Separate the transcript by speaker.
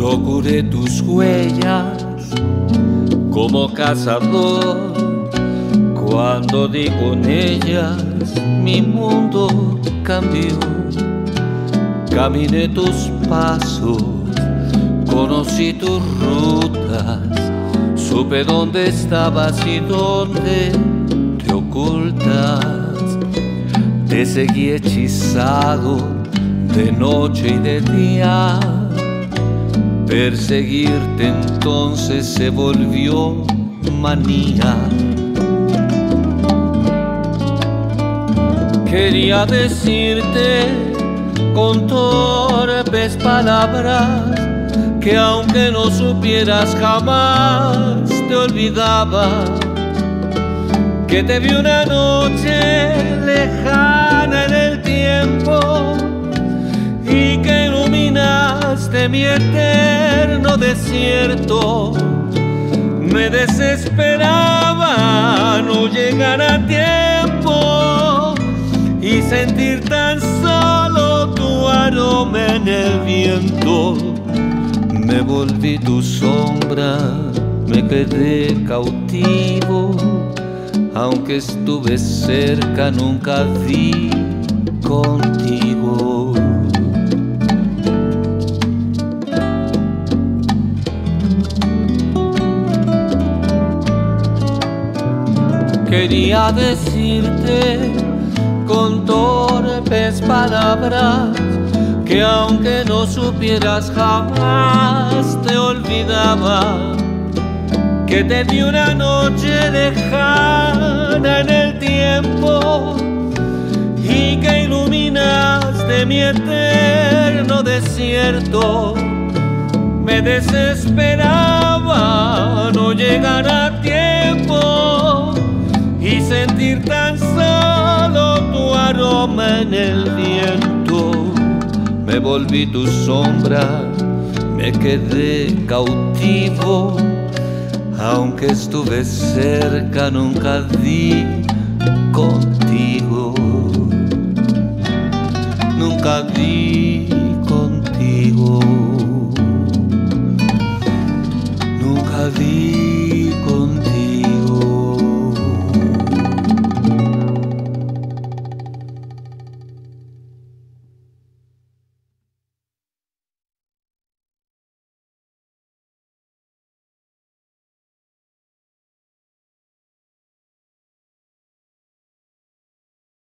Speaker 1: de tus huellas como cazador. Cuando di con ellas, mi mundo cambió. Caminé tus pasos, conocí tus rutas, supe dónde estabas y dónde te ocultas. Te seguí hechizado de noche y de día Perseguirte entonces se volvió manía. Quería decirte con torpes palabras que aunque no supieras jamás te olvidaba que te vi una noche lejana en el tiempo iluminaste mi eterno desierto. Me desesperaba no llegar a tiempo y sentir tan solo tu aroma en el viento. Me volví tu sombra, me quedé cautivo, aunque estuve cerca nunca vi contigo. Quería decirte con torpes palabras que aunque no supieras jamás te olvidaba que te di una noche lejana en el tiempo y que iluminaste mi eterno desierto. Me desesperaba en el viento. Me volví tu sombra, me quedé cautivo, aunque estuve cerca nunca di contigo. Nunca di contigo. Nunca di